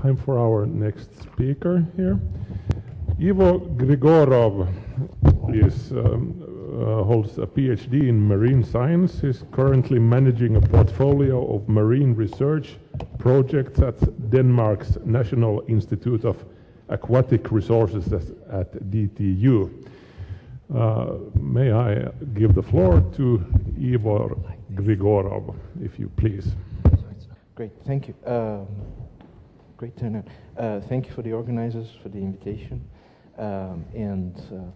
time for our next speaker here. Ivo Grigorov is, um, uh, holds a PhD in marine science. He's currently managing a portfolio of marine research projects at Denmark's National Institute of Aquatic Resources at DTU. Uh, may I give the floor to Ivo Grigorov, if you please. Great, thank you. Um, great turnout. Uh, thank you for the organizers for the invitation. Um, and uh,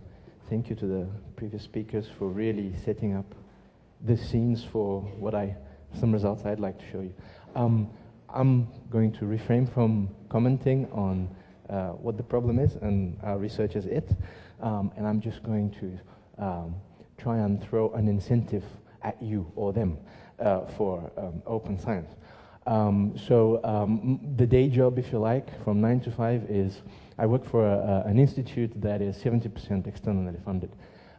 thank you to the previous speakers for really setting up the scenes for what I, some results I'd like to show you. Um, I'm going to refrain from commenting on uh, what the problem is and our research is it. Um, and I'm just going to um, try and throw an incentive at you or them uh, for um, open science. Um, so um, the day job, if you like, from 9 to 5 is I work for a, a, an institute that is 70% externally funded.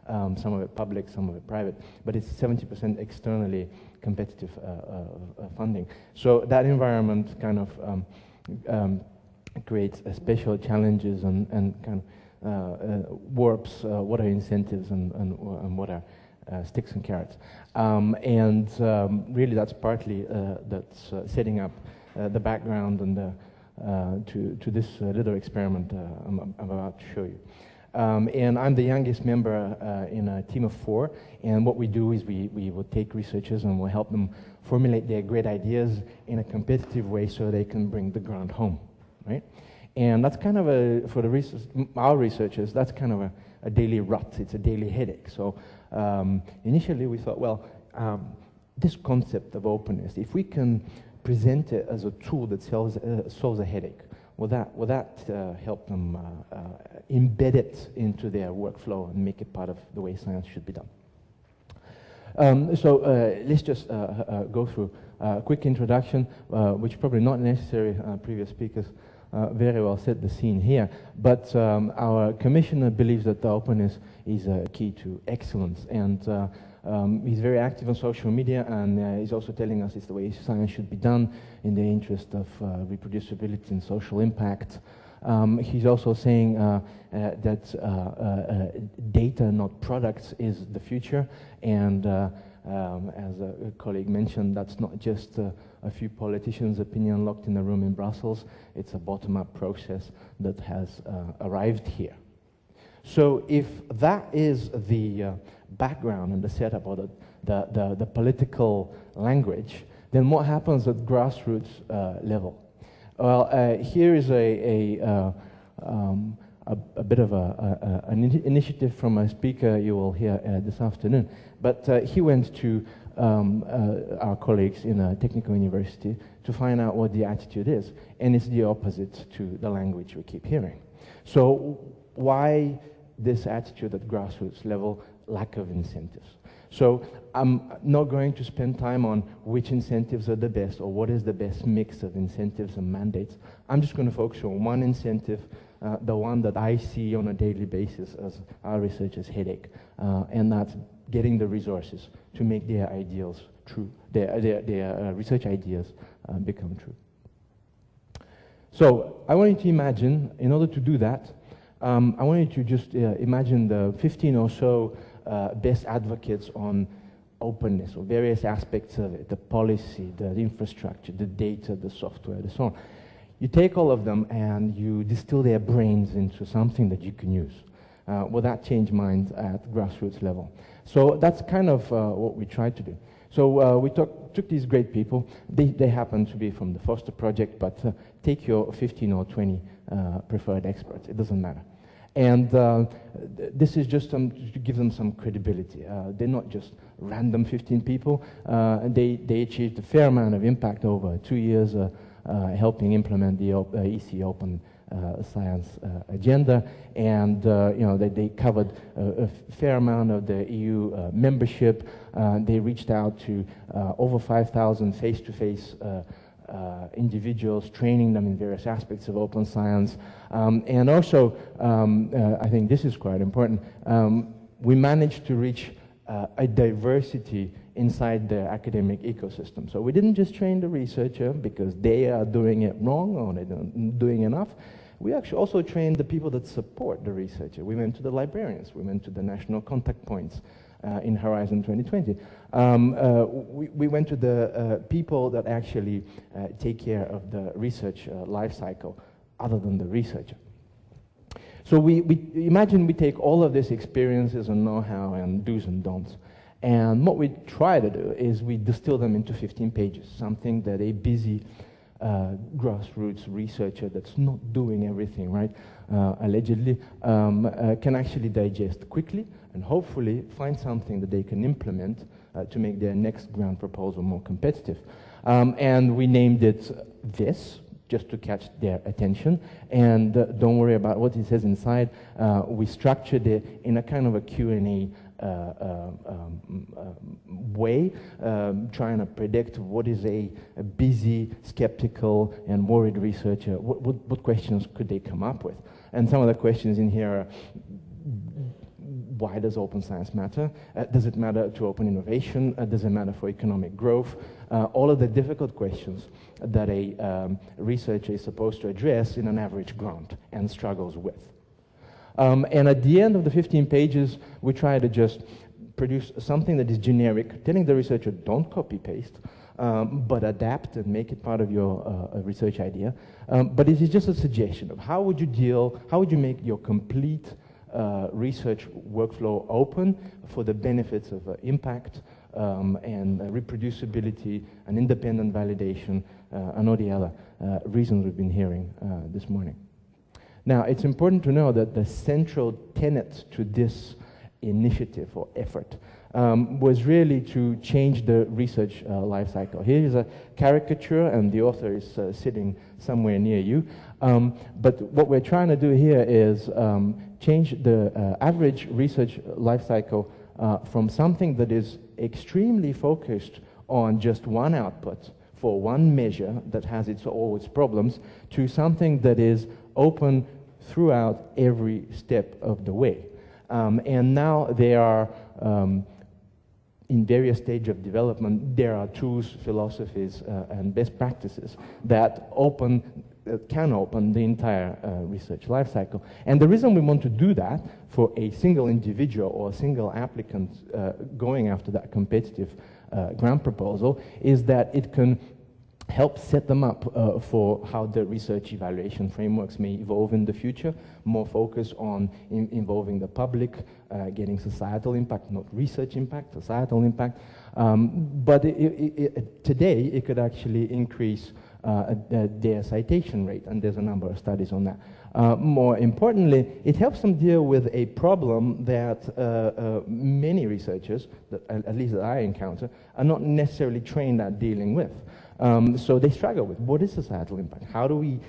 Um, some of it public, some of it private, but it's 70% externally competitive uh, uh, uh, funding. So that environment kind of um, um, creates special challenges and, and kind of uh, uh, warps what are incentives and, and, and what are uh, sticks and carrots. Um, and um, really, that's partly uh, that's uh, setting up the background and the, to, to this little experiment I'm, I'm, about to show you. Um, and I'm the youngest member uh, in a team of four. And what we do is we, we will take researchers and we'll help them formulate their great ideas in a competitive way so they can bring the grant home, right? And that's kind of a, for the research, our researchers, that's kind of a, a daily rut. It's a daily headache. So um, initially we thought, well, um, this concept of openness, if we can present it as a tool that solves, uh, solves a headache, will that, will that uh, help them uh, uh embed it into their workflow and make it part of the way science should be done? Um, so uh, let's just uh, go through a quick introduction, which probably not necessary, previous speakers uh, very well set the scene here. But um, our commissioner believes that the openness is a key to excellence. And uh, um, he's very active on social media, and uh, he's also telling us it's the way science should be done in the interest of uh, reproducibility and social impact. Um, he's also saying uh, uh, that data, not products, is the future. And um, as a, colleague mentioned, that's not just a few politicians' opinion locked in a room in Brussels. It's a bottom-up process that has uh, arrived here. So if that is the uh, background and the setup or the, the, the, the, political language, then what happens at grassroots uh, level? Well, uh, here is a, a, uh, um, a, a, bit of a, an initiative from a speaker you will hear uh, this afternoon. But he went to um, uh, our colleagues in a technical university to find out what the attitude is. And it's the opposite to the language we keep hearing. So why this attitude at grassroots level, lack of incentives? So I'm not going to spend time on which incentives are the best or what is the best mix of incentives and mandates. I'm just going to focus on one incentive, uh, the one that I see on a daily basis as our researchers' headache, uh, and that's getting the resources to make their ideals true, their, their, their uh, research ideas uh, become true. So I want you to imagine, in order to do that, um, I want you to just uh, imagine the 15 or so uh, best advocates on openness or various aspects of it, the policy, the infrastructure, the data, the software, and so on. You take all of them and you distill their brains into something that you can use. Uh, will that change minds at grassroots level? So that's kind of uh, what we tried to do. So uh, we talk, took these great people. They, they happen to be from the Foster Project, but uh, take your 15 or 20 uh, preferred experts. It doesn't matter. And uh, th this is just um, to give them some credibility. Uh, they're not just random 15 people. they, they achieved a fair amount of impact over two years, helping implement the EC Open uh, science uh, agenda, and uh, you know they, they covered a, a, fair amount of the EU membership. they reached out to over 5,000 face-to-face uh, individuals, training them in various aspects of open science. Um, and also, um, uh, I think this is quite important, um, we managed to reach uh, a diversity inside the academic ecosystem. So we didn't just train the researcher because they are doing it wrong or they're doing enough. We actually also trained the people that support the researcher. We went to the librarians, we went to the national contact points uh, in Horizon 2020. Um, uh, we, we, went to the uh, people that actually uh, take care of the research uh, life cycle other than the researcher. So we, we imagine we take all of these experiences and know-how and do's and don'ts. And what we try to do is we distill them into 15 pages, something that a busy uh, grassroots researcher that's not doing everything right, uh, allegedly, um, uh, can actually digest quickly and hopefully find something that they can implement uh, to make their next grant proposal more competitive. Um, and we named it this, just to catch their attention. And uh, don't worry about what it says inside. Uh, we structured it in a kind of a Q&A uh, uh um, uh, way, um, trying to predict what is a, a, busy, skeptical, and worried researcher, what, what, what questions could they come up with? And some of the questions in here are, why does open science matter? Uh, does it matter to open innovation? Uh, does it matter for economic growth? Uh, all of the difficult questions that a um, researcher is supposed to address in an average grant and struggles with. Um, and at the end of the 15 pages, we try to just produce something that is generic, telling the researcher don't copy paste, um, but adapt and make it part of your uh, research idea. Um, but it is just a suggestion of how would you deal, how would you make your complete uh, research workflow open for the benefits of uh, impact um, and uh, reproducibility and independent validation uh, and all the other uh, reasons we've been hearing this morning. Now, it's important to know that the central tenet to this initiative or effort um, was really to change the research uh, life cycle. Here is a caricature, and the author is uh, sitting somewhere near you. Um, but what we're trying to do here is um, change the uh, average research life cycle uh, from something that is extremely focused on just one output for one measure that has its, all its problems to something that is open throughout every step of the way. Um, and now there are um, in various stages of development, there are tools, philosophies, uh, and best practices that open, can open the entire uh, research life cycle. And the reason we want to do that for a single individual or a single applicant uh, going after that competitive uh, grant proposal is that it can help set them up uh, for how the research evaluation frameworks may evolve in the future, more focus on in involving the public, uh, getting societal impact, not research impact, societal impact. Um, but it, it, it, today, it could actually increase uh, their citation rate, and there's a number of studies on that. Uh, more importantly, it helps them deal with a problem that uh, uh, many researchers, that, at least that I encounter, are not necessarily trained at dealing with. Um, so they struggle with what is societal impact? How do we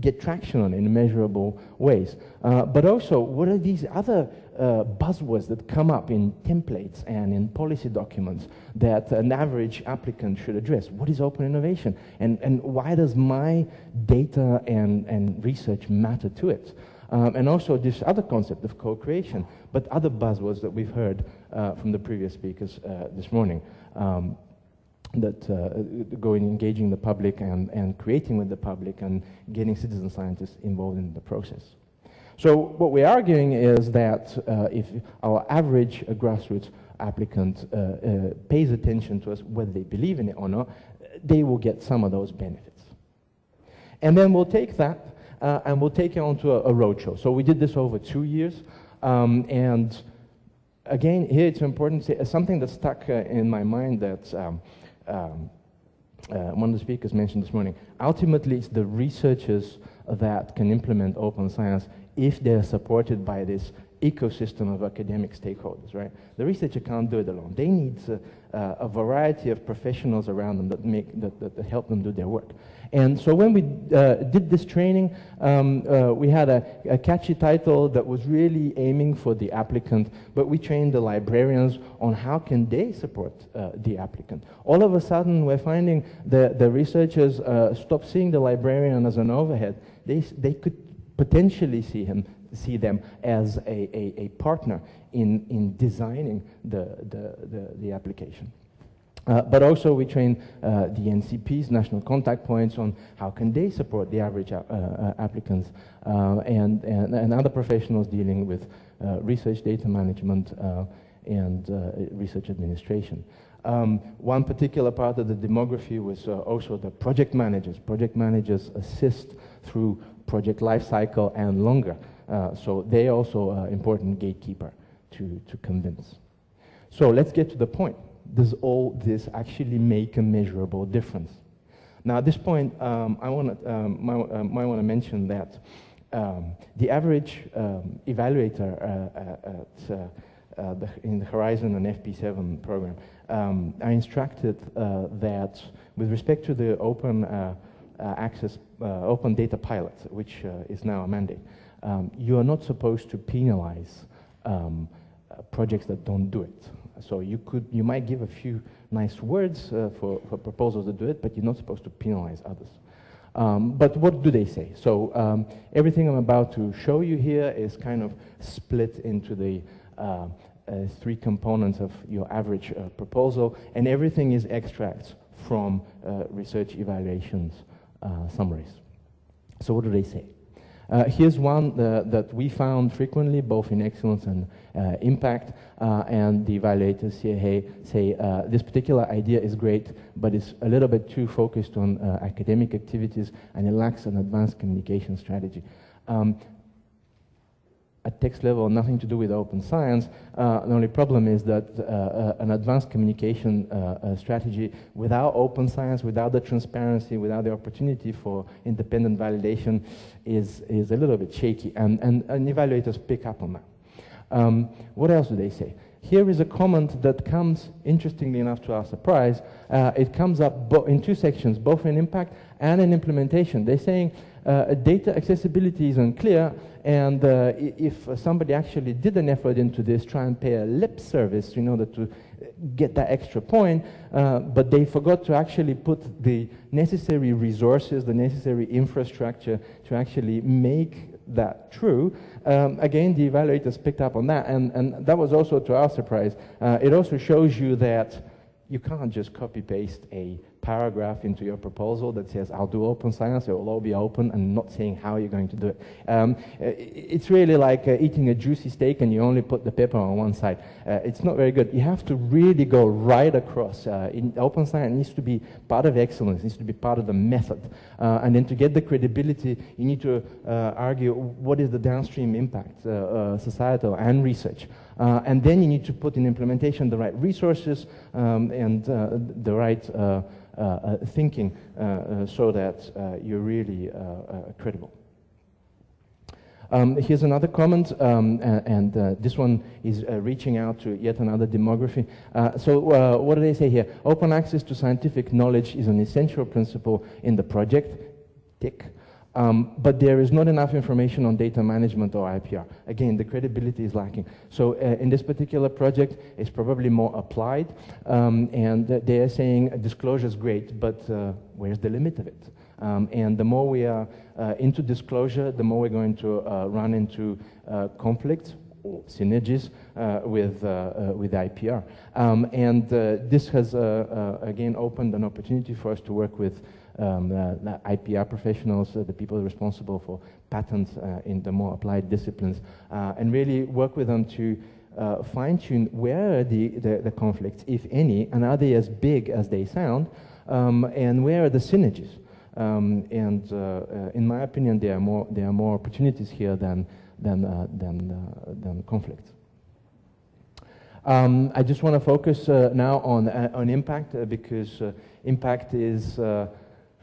get traction on it in measurable ways? Uh, but also, what are these other uh, buzzwords that come up in templates and in policy documents that an average applicant should address? What is open innovation? And, and why does my data and, and research matter to it? Um, and also this other concept of co-creation, but other buzzwords that we've heard uh, from the previous speakers uh, this morning. Um, that uh, going engaging the public and, and creating with the public and getting citizen scientists involved in the process. So what we're arguing is that uh, if our average uh, grassroots applicant uh, uh, pays attention to us, whether they believe in it or not, they will get some of those benefits. And then we'll take that uh, and we'll take it onto a, a roadshow. So we did this over two years. Um, and again, here it's important to something that stuck in my mind that um, um, uh, one of the speakers mentioned this morning. Ultimately, it's the researchers that can implement open science if they're supported by this ecosystem of academic stakeholders, right? The researcher can't do it alone. They need uh, uh, a variety of professionals around them that, make, that, that, that help them do their work. And so when we uh, did this training, um, uh, we had a, a, catchy title that was really aiming for the applicant, but we trained the librarians on how can they support uh, the applicant. All of a sudden, we're finding the, the researchers uh, stop seeing the librarian as an overhead. They, they could potentially see him see them as a, a, a partner in, in designing the, the, the, the application. Uh, but also we train uh, the NCPs, national contact points, on how can they support the average uh, uh applicants uh, and, and, and, other professionals dealing with uh, research data management and research administration. Um, one particular part of the demography was also the project managers. Project managers assist through project lifecycle and longer. so they also important gatekeeper to, to convince. So let's get to the point does all this actually make a measurable difference? Now, at this point, um, I want um, uh, might want to mention that um, the average um, evaluator uh, uh, at, uh, uh, the, in the Horizon and FP7 program um, are instructed uh, that with respect to the open access, open data pilot, which is now a mandate, um, you are not supposed to penalize projects that don't do it. So you could, you might give a few nice words uh, for, for proposals that do it, but you're not supposed to penalize others. Um, but what do they say? So um, everything I'm about to show you here is kind of split into the uh, uh, three components of your average uh, proposal, and everything is extracts from uh, research evaluations uh, summaries. So what do they say? Uh, here's one uh, that we found frequently, both in excellence and uh, impact, uh, and the evaluators here say uh, this particular idea is great, but it's a little bit too focused on uh, academic activities and it lacks an advanced communication strategy. Um, at text level, nothing to do with open science. Uh, the only problem is that uh, uh, an advanced communication uh, uh, strategy without open science, without the transparency, without the opportunity for independent validation is, is a little bit shaky, and, and, and evaluators pick up on that. Um, what else do they say? Here is a comment that comes, interestingly enough, to our surprise. Uh, it comes up in two sections, both in impact and in implementation. They're saying data accessibility is unclear, and uh, if somebody actually did an effort into this, try and pay a lip service in order to get that extra point, uh, but they forgot to actually put the necessary resources, the necessary infrastructure to actually make that true. Um, again, the evaluators picked up on that, and, and that was also to our surprise. Uh, it also shows you that you can't just copy paste a paragraph into your proposal that says, I'll do open science, it will all be open, and not saying how you're going to do it. Um, it's really like uh, eating a juicy steak and you only put the pepper on one side. Uh, it's not very good. You have to really go right across. Uh, in open science needs to be part of excellence, it needs to be part of the method. Uh, and then to get the credibility, you need to uh, argue what is the downstream impact, uh, societal and research. And then you need to put in implementation the right resources um, and the right uh, uh, thinking uh, so that you're really credible. Um, here's another comment, um, and, and uh, this one is uh, reaching out to yet another demography. Uh, so, what do they say here? Open access to scientific knowledge is an essential principle in the project. Tick. Um, but there is not enough information on data management or IPR. Again, the credibility is lacking. So uh, in this particular project, it's probably more applied, um, and they are saying disclosure is great, but uh, where's the limit of it? Um, and the more we are uh, into disclosure, the more we're going to uh, run into uh, conflicts synergies uh, with, with IPR. Um, and this has, again, opened an opportunity for us to work with um, the IPR professionals, uh, the people responsible for patents uh, in the more applied disciplines, uh, and really work with them to uh, fine tune where the, the, the, conflicts, if any, and are they as big as they sound, um, and where are the synergies. Um, and uh, uh, in my opinion, there are more, there are more opportunities here than, than, than, than conflicts. Um, I just want to focus now on, on impact because impact is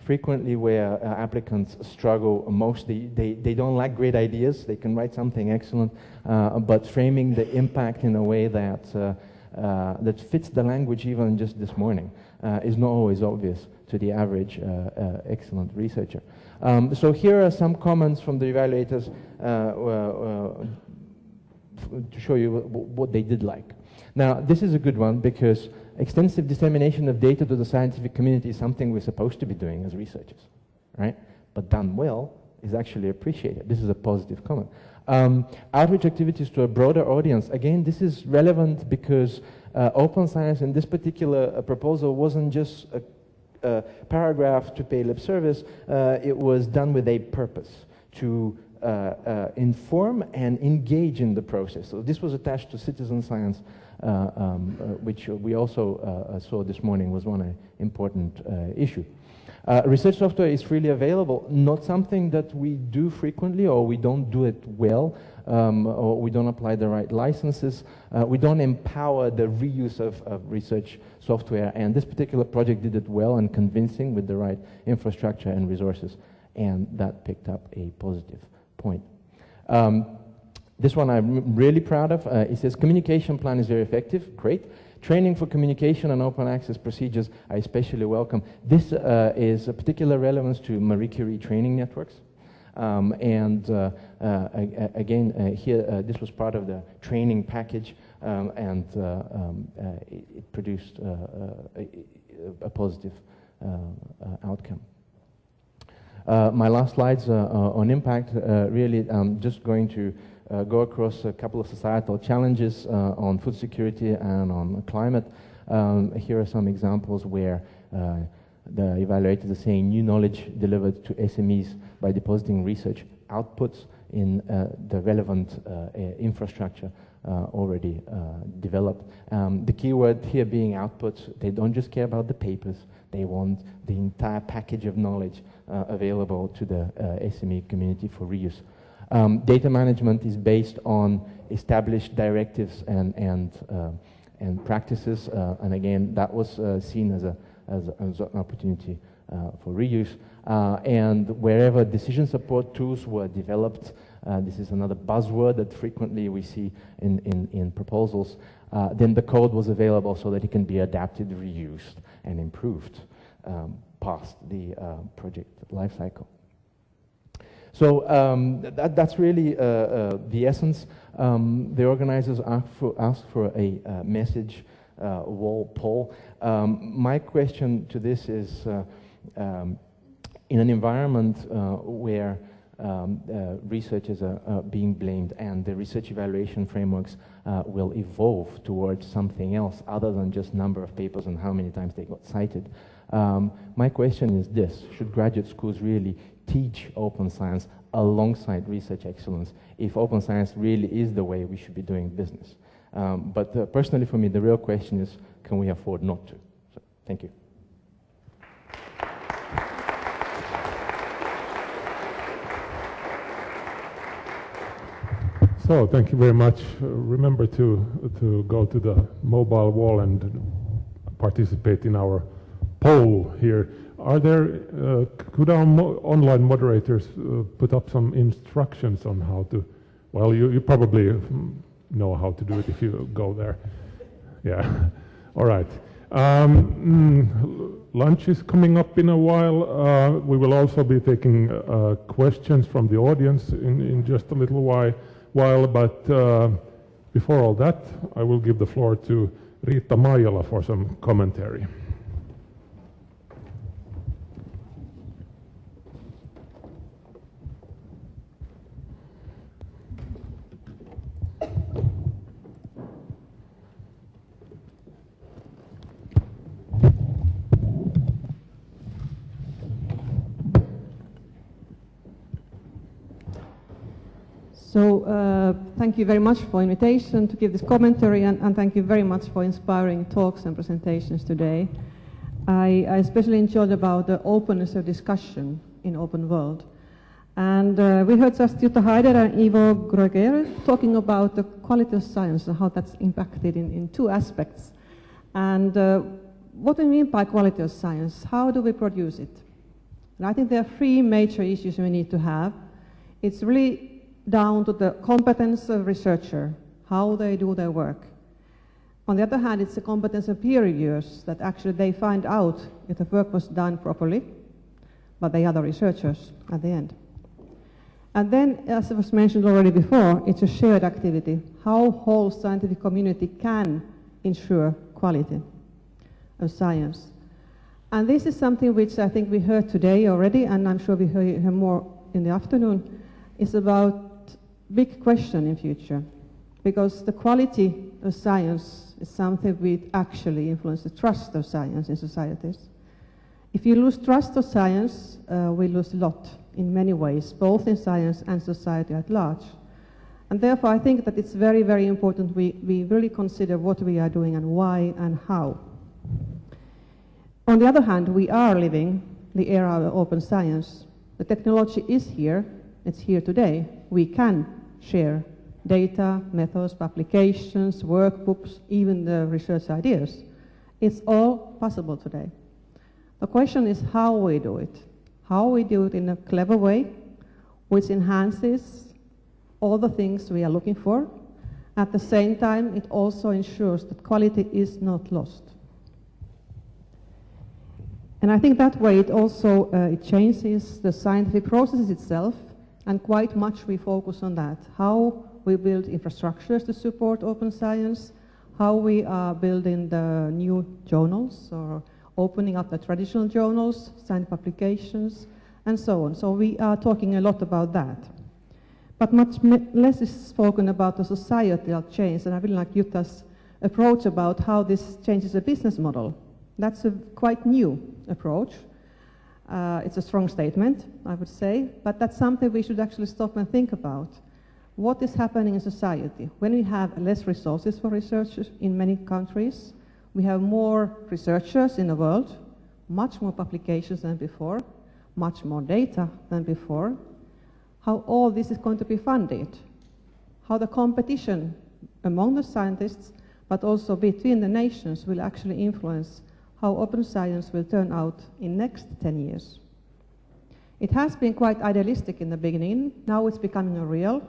frequently where uh, applicants struggle most. They, they, they don't like great ideas. They can write something excellent, uh, but framing the impact in a way that, uh, uh that fits the language even just this morning uh, is not always obvious to the average uh, excellent researcher. Um, so here are some comments from the evaluators to show you what they did like. Now, this is a good one because extensive dissemination of data to the scientific community is something we're supposed to be doing as researchers, right? But done well is actually appreciated. This is a positive comment. Um, outreach activities to a broader audience. Again, this is relevant because uh, open science in this particular uh, proposal wasn't just a, paragraph to pay lip service, uh, it was done with a purpose to uh, uh, inform and engage in the process. So this was attached to citizen science, uh, um, which we also saw this morning was one important issue. Uh, research software is freely available, not something that we do frequently or we don't do it well um, or we don't apply the right licenses. Uh, we don't empower the reuse of, of, research software and this particular project did it well and convincing with the right infrastructure and resources and that picked up a positive point. Um, this one I'm really proud of. Uh, it says communication plan is very effective, great. Training for communication and open access procedures, I especially welcome. This uh, is a particular relevance to Marie Curie training networks. Um, and uh, uh, again, uh, here, uh, this was part of the training package, um, and uh, um, it, it, produced a, a, positive outcome. my last slides on impact, really, I'm just going to uh, go across a couple of societal challenges uh, on food security and on climate. Um, here are some examples where uh, the evaluators are saying new knowledge delivered to SMEs by depositing research outputs in uh, the relevant uh, infrastructure uh, already developed. Um, the keyword here being outputs, they don't just care about the papers, they want the entire package of knowledge available to the SME community for reuse. Um, data management is based on established directives and, and, uh, and practices, uh, and again, that was uh, seen as, a, as, a, as, an opportunity uh, for reuse. Uh, and wherever decision support tools were developed, this is another buzzword that frequently we see in, in, in proposals, then the code was available so that it can be adapted, reused, and improved um, past the project lifecycle. So um, that, that's really uh, uh, the essence. Um, the organizers asked for, asked for a uh, message uh, wall poll. Um, my question to this is, uh, um, in an environment uh, where um, researchers are being blamed and the research evaluation frameworks will evolve towards something else other than just number of papers and how many times they got cited. Um, my question is this, should graduate schools really teach open science alongside research excellence if open science really is the way we should be doing business. Um, but uh, personally for me, the real question is, can we afford not to? So, thank you. So thank you very much. Uh, remember to, to go to the mobile wall and participate in our poll here. Are there, uh, could our mo online moderators uh, put up some instructions on how to, well, you, you probably know how to do it if you go there. Yeah, all right. Um, mm, lunch is coming up in a while. Uh, we will also be taking uh, questions from the audience in, in just a little while, while but uh, before all that, I will give the floor to Riitta Maijala for some commentary. So uh, thank you very much for invitation to give this commentary and, and, thank you very much for inspiring talks and presentations today. I, I especially enjoyed about the openness of discussion in open world. And uh, we heard just Jutta Haider and Ivo Grigorov talking about the quality of science and how that's impacted in, in two aspects. And uh, what do we mean by quality of science? How do we produce it? And I think there are three major issues we need to have. It's really down to the competence of researcher, how they do their work. On the other hand, it's the competence of peer reviewers that actually they find out if the work was done properly, but they are the researchers at the end. And then, as was mentioned already before, it's a shared activity, how whole scientific community can ensure quality of science. And this is something which I think we heard today already, and I'm sure we hear more in the afternoon, is about big question in future because the quality of science is something which actually influences the trust of science in societies. If you lose trust of science, uh, we lose a lot in many ways, both in science and society at large. And therefore, I think that it's very, very important we, we really consider what we are doing and why and how. On the other hand, we are living the era of open science. The technology is here, it's here today. We can share data, methods, publications, workbooks, even the research ideas. It's all possible today. The question is how we do it. How we do it in a clever way, which enhances all the things we are looking for. At the same time, it also ensures that quality is not lost. And I think that way it also uh, it changes the scientific process itself, and quite much we focus on that. How we build infrastructures to support open science, how we are building the new journals or opening up the traditional journals, scientific publications, and so on. So we are talking a lot about that. But much less is spoken about the societal change, and I really like Jutta's approach about how this changes the business model. That's a quite new approach. Uh, it's a strong statement, I would say, but that's something we should actually stop and think about. What is happening in society? When we have less resources for researchers in many countries, we have more researchers in the world, much more publications than before, much more data than before. How all this is going to be funded, how the competition among the scientists, but also between the nations will actually influence how open science will turn out in next 10 years. It has been quite idealistic in the beginning, now it's becoming real,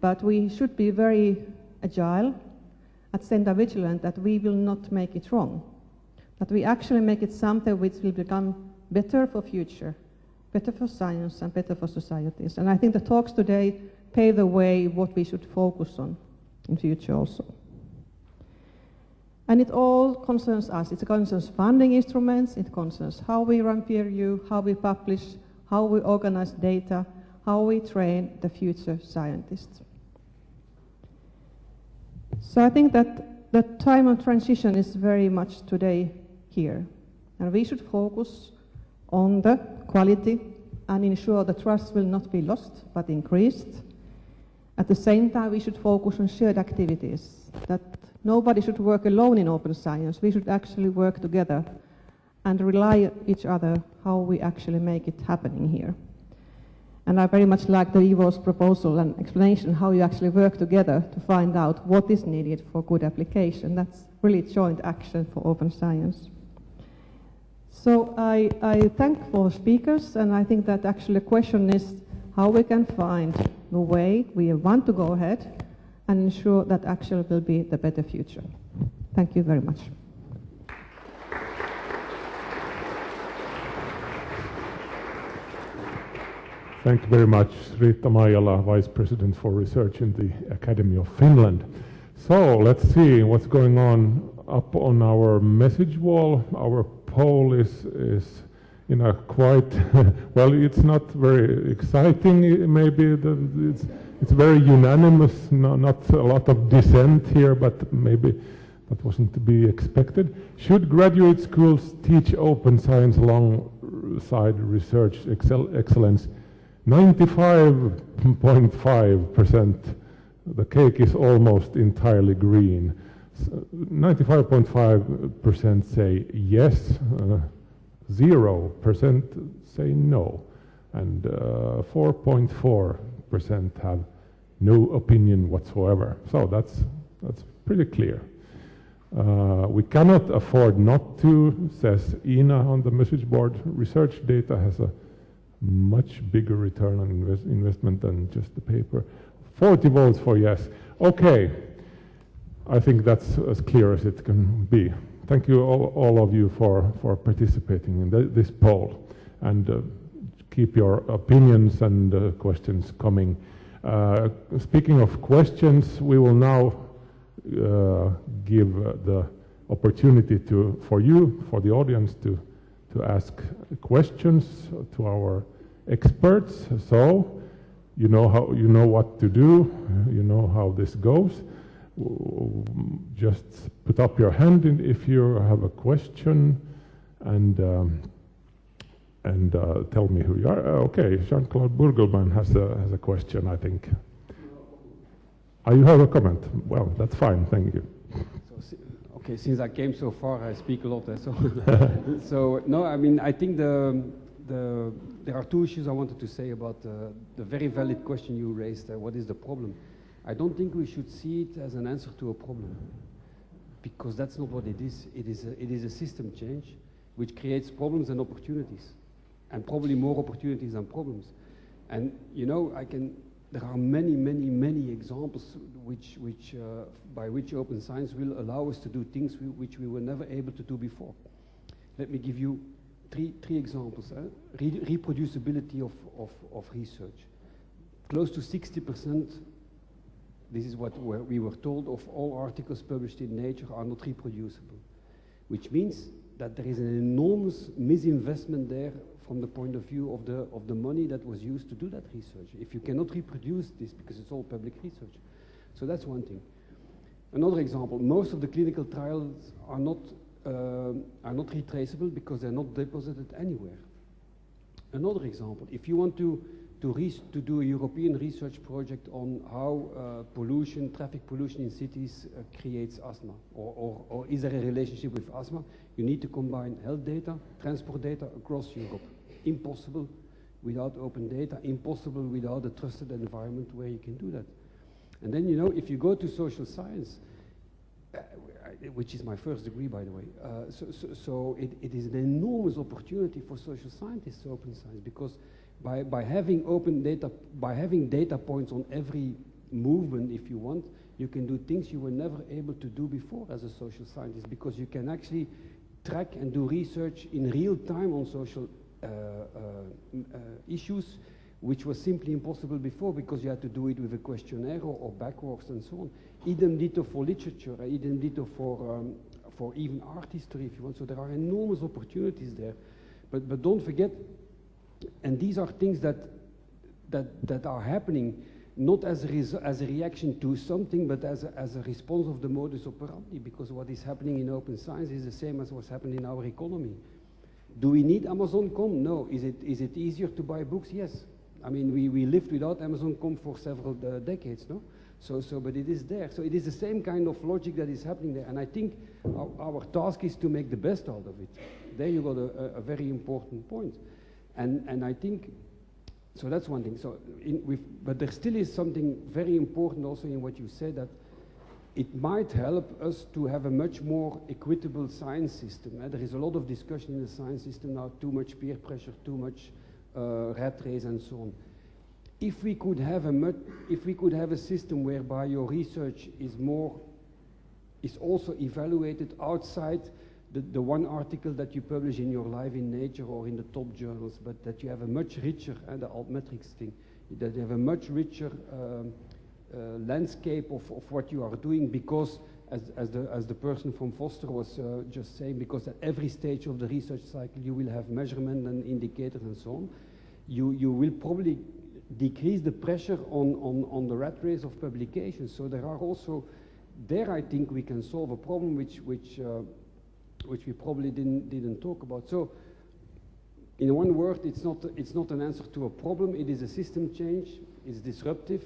but we should be very agile at time vigilant that we will not make it wrong, that we actually make it something which will become better for future, better for science and better for societies. And I think the talks today pave the way what we should focus on in future also. And it all concerns us. It concerns funding instruments, it concerns how we run peer review, how we publish, how we organize data, how we train the future scientists. So I think that the time of transition is very much today here. And we should focus on the quality and ensure the trust will not be lost but increased. At the same time, we should focus on shared activities, that nobody should work alone in open science. We should actually work together and rely on each other how we actually make it happening here. And I very much like the Ivo's proposal and explanation how you actually work together to find out what is needed for good application. That's really joint action for open science. So I, I thank for speakers, and I think that actually the question is how we can find the way we want to go ahead and ensure that actually will be the better future. Thank you very much. Thank you very much, Riitta Maijala, Vice President for Research in the Academy of Finland. So let's see what's going on up on our message wall. Our poll is, is in a quite, well, it's not very exciting, maybe. It's, it's very unanimous, no, not a lot of dissent here, but maybe that wasn't to be expected. Should graduate schools teach open science alongside research excel excellence? 95.5%, the cake is almost entirely green. 95.5% say yes, 0% uh, say no, and 4.4% uh, have no opinion whatsoever. So that's, that's pretty clear. Uh, we cannot afford not to, says Ina on the message board. Research data has a much bigger return on invest investment than just the paper. 40 votes for yes. Okay, I think that's as clear as it can be. Thank you all, all of you for, for participating in the, this poll and uh, keep your opinions and uh, questions coming. Uh, speaking of questions, we will now uh, give the opportunity to, for you, for the audience to to ask questions to our experts. So you know how you know what to do, you know how this goes. Just put up your hand if you have a question, and um, and uh, tell me who you are. Uh, okay, Jean-Claude Burgelman has a has a question, I think. Uh, you have a comment. Well, that's fine. Thank you. So, okay, since I came so far, I speak a lot. So, so no, I mean, I think the the, there are two issues I wanted to say about uh, the very valid question you raised. Uh, what is the problem? I don't think we should see it as an answer to a problem, because that's not what it is. It is a, it is a system change which creates problems and opportunities, and probably more opportunities than problems. And you know, I can. There are many, many, many examples which, which, uh, by which open science will allow us to do things we, which we were never able to do before. Let me give you three, three examples. Eh? Re reproducibility of, of, of research. Close to 60%, this is what we were told, of all articles published in Nature are not reproducible. Which means that there is an enormous misinvestment there from the point of view of the, of the money that was used to do that research. If you cannot reproduce this, because it's all public research. So that's one thing. Another example, most of the clinical trials are not uh, are not retraceable because they're not deposited anywhere. Another example, if you want to, to, to do a European research project on how uh, pollution, traffic pollution in cities uh, creates asthma, or, or, or is there a relationship with asthma, you need to combine health data, transport data across Europe. Impossible without open data, impossible without a trusted environment where you can do that. And then, you know, if you go to social science, which is my first degree, by the way. Uh, so, so, so it, it is an enormous opportunity for social scientists, to open science, because by, by having open data, by having data points on every movement, if you want, you can do things you were never able to do before as a social scientist, because you can actually track and do research in real time on social uh, uh, uh issues which was simply impossible before because you had to do it with a questionnaire or, or backwards and so on. Idem dito for literature, uh, idem dito for, um, for even art history if you want. So there are enormous opportunities there. But, but don't forget, and these are things that, that, that are happening not as a, as a reaction to something, but as a, as a response of the modus operandi, because what is happening in open science is the same as what's happening in our economy. Do we need Amazon.com? No. Is it, is it easier to buy books? Yes. I mean, we, we lived without Amazon.com for several uh, decades, no? So, so, but it is there. So it is the same kind of logic that is happening there. And I think our, our task is to make the best out of it. There you got a, a very important point. And, and I think, so that's one thing. So in, but there still is something very important also in what you said that it might help us to have a much more equitable science system. Uh, there is a lot of discussion in the science system now, too much peer pressure, too much uh, rat race and so on. If we could have a much, if we could have a system whereby your research is more is also evaluated outside the, the one article that you publish in your life in Nature or in the top journals, but that you have a much richer, and the altmetrics thing, that you have a much richer um, uh, landscape of, of what you are doing because as, as, the, as the person from Foster was uh, just saying, because at every stage of the research cycle you will have measurement and indicators and so on you, you will probably decrease the pressure on, on, on the rat race of publications. So there are also, there I think we can solve a problem which, which, uh, which we probably didn't, didn't talk about. So in one word, it's not, it's not an answer to a problem, it is a system change, it's disruptive,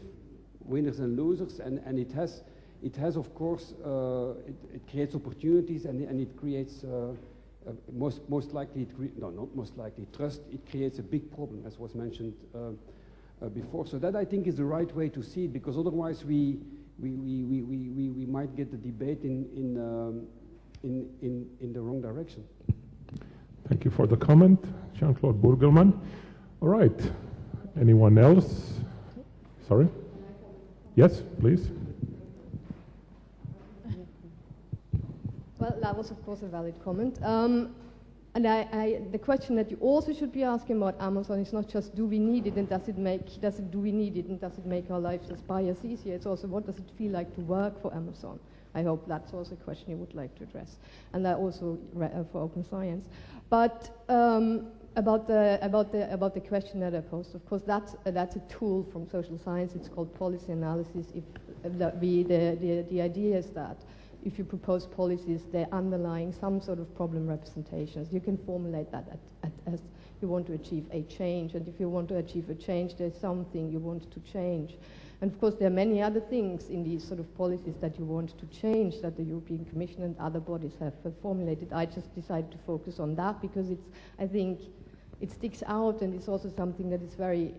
winners and losers, and, and it, has, it has, of course, uh, it, it, creates opportunities and, and it creates uh, uh, most, most likely, it no, not most likely, trust, it creates a big problem, as was mentioned uh, uh, before. So that, I think, is the right way to see it, because otherwise we, we, we, we, we, we might get the debate in, in, um, in, in, in the wrong direction. Thank you for the comment, Jean-Claude Burgelman. All right, anyone else? Sorry? Yes, please. Well, that was, of course, a valid comment. Um, and I, I, the question that you also should be asking about Amazon is not just do we need it and does it make, does it, do we need it and does it make our lives as buyers easier? It's also what does it feel like to work for Amazon? I hope that's also a question you would like to address. And that also uh, for open science. But um, about the about the about the question that I posed, of course, that's uh, that's a tool from social science. It's called policy analysis. If uh, the, the, the the idea is that if you propose policies, they're underlying some sort of problem representations. You can formulate that at, at, as you want to achieve a change, and if you want to achieve a change, there's something you want to change. And of course, there are many other things in these sort of policies that you want to change that the European Commission and other bodies have formulated. I just decided to focus on that because it's, I think, it sticks out and it's also something that is very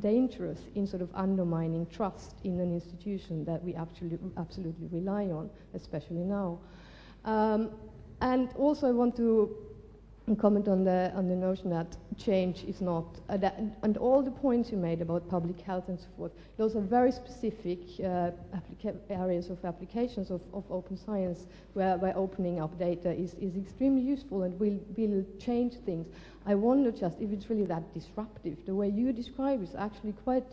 dangerous in sort of undermining trust in an institution that we absolutely, absolutely rely on, especially now. Um, and also I want to comment on the on the notion that change is not and all the points you made about public health and so forth. Those are very specific uh, areas of applications of, of open science, where by opening up data is, is extremely useful and will will change things. I wonder just if it's really that disruptive. The way you describe is actually quite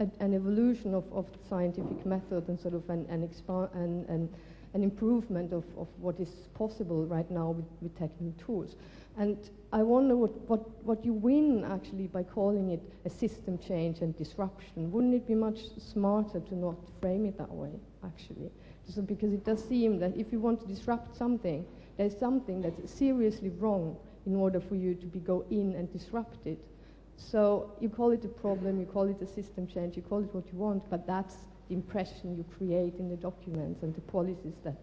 a, an evolution of, of scientific method and sort of an an, expa- and, and an improvement of, of what is possible right now with, with technical tools. And I wonder what, what, what you win actually by calling it a system change and disruption. Wouldn't it be much smarter to not frame it that way, actually? So because it does seem that if you want to disrupt something, there's something that's seriously wrong in order for you to be go in and disrupt it. So you call it a problem, you call it a system change, you call it what you want, but that's the impression you create in the documents and the policies that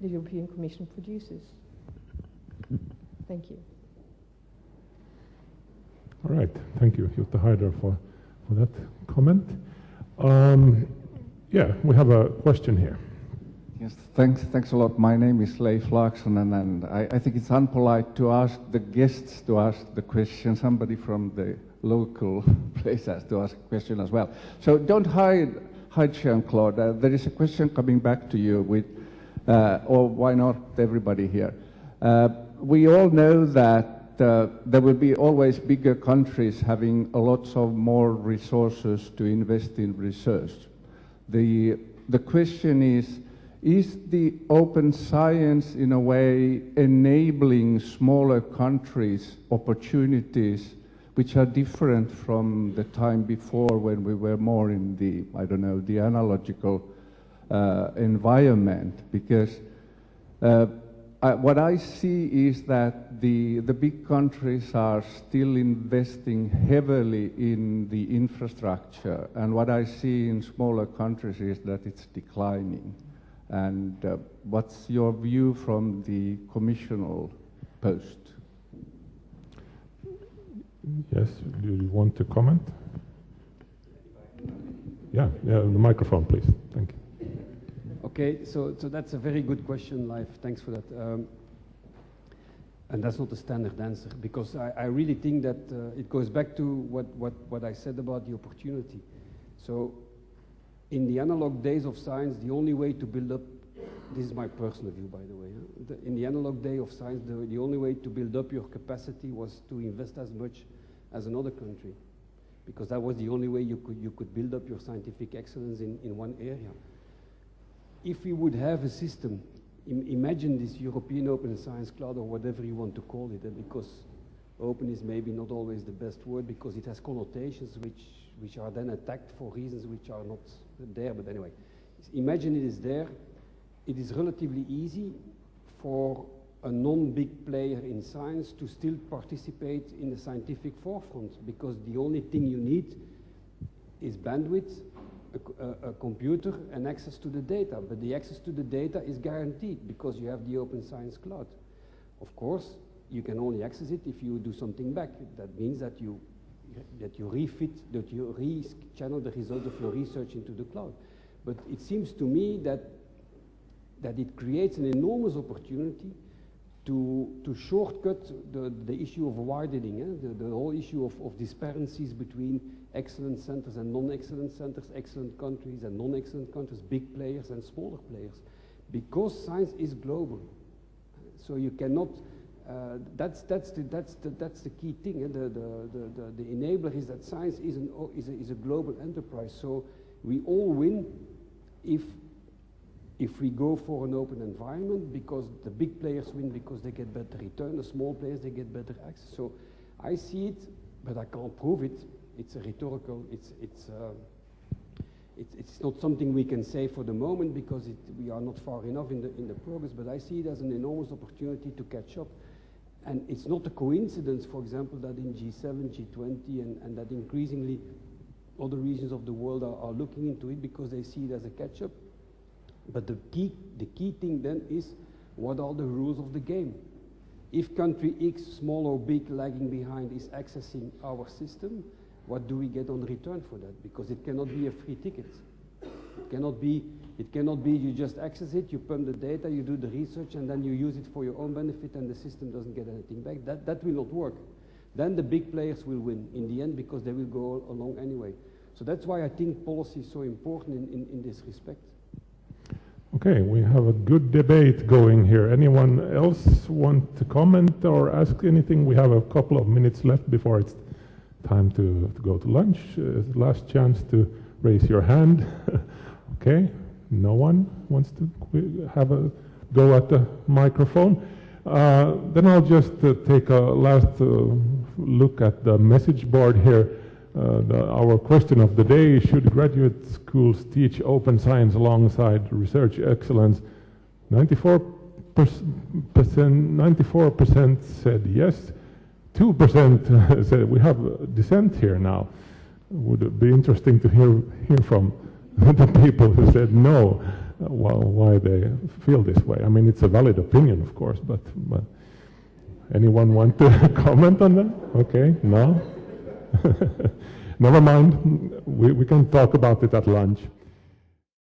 the European Commission produces. Thank you. All right. Thank you, Jutta Haider, for, for that comment. Um, yeah, we have a question here. Yes, thanks, thanks a lot. My name is Leif Laaksonen, and, and I, I, think it's unpolite to ask the guests to ask the question. Somebody from the local place has to ask a question as well. So don't hide, hide Jean-Claude. Uh, there is a question coming back to you with, uh, or why not everybody here? Uh, we all know that uh, there will be always bigger countries having a lots of more resources to invest in research. The, the question is, is the open science in a way enabling smaller countries opportunities which are different from the time before when we were more in the, I don't know, the analogical uh, environment? Because uh, uh, what I see is that the, the big countries are still investing heavily in the infrastructure, and what I see in smaller countries is that it's declining. And uh, what's your view from the commissional post? Yes, do you want to comment? Yeah, yeah, the microphone, please. Thank you. Okay, so, so that's a very good question, Leif. Thanks for that. Um, and that's not a standard answer because I, I really think that uh, it goes back to what, what, what I said about the opportunity. So, in the analog days of science, the only way to build up this is my personal view, by the way. Huh? The, in the analog day of science, the, the only way to build up your capacity was to invest as much as another country, because that was the only way you could, you could build up your scientific excellence in, in one area if we would have a system, Im imagine this European Open Science Cloud or whatever you want to call it, eh, because open is maybe not always the best word because it has connotations which, which are then attacked for reasons which are not there. But anyway, imagine it is there. It is relatively easy for a non-big player in science to still participate in the scientific forefront because the only thing you need is bandwidth a, a, computer and access to the data, but the access to the data is guaranteed because you have the Open Science Cloud. Of course, you can only access it if you do something back. That means that you that you refit, that you re-channel the results of your research into the cloud. But it seems to me that that it creates an enormous opportunity to, to shortcut the, the issue of widening, eh? the, the whole issue of, of discrepancies between excellent centers and non-excellent centers, excellent countries and non-excellent countries, big players and smaller players, because science is global. So you cannot, uh, that's, that's, the, that's, the, that's the key thing. Eh? The, the, the, the, enabler is that science is, an, is, a, is a global enterprise. So we all win if if we go for an open environment because the big players win because they get better return, the small players they get better access. So I see it, but I can't prove it. It's a rhetorical, it's, it's, uh, it's, it's not something we can say for the moment because it, we are not far enough in the, in the progress, but I see it as an enormous opportunity to catch up. And it's not a coincidence, for example, that in G7, G20, and, and that increasingly other regions of the world are, are looking into it because they see it as a catch-up. But the key, the key thing then is, what are the rules of the game? If country X, small or big, lagging behind, is accessing our system, what do we get on return for that? Because it cannot be a free ticket. It cannot be, it cannot be you just access it, you pump the data, you do the research, and then you use it for your own benefit and the system doesn't get anything back. That, that will not work. Then the big players will win in the end because they will go along anyway. So that's why I think policy is so important in, in, in this respect. Okay, we have a good debate going here. Anyone else want to comment or ask anything? We have a couple of minutes left before it's time to, to go to lunch. Uh, last chance to raise your hand. okay, no one wants to have a go at the microphone. Uh, then I'll just uh, take a last uh, look at the message board here. Uh, the, our question of the day, should graduate schools teach open science alongside research excellence? 94%, 94% said yes, 2% said we have dissent here now. Would be interesting to hear, hear from the people who said no, uh, well, why they feel this way. I mean, it's a valid opinion, of course, but, but anyone want to comment on that? Okay, no? Never mind. We, we can talk about it at lunch.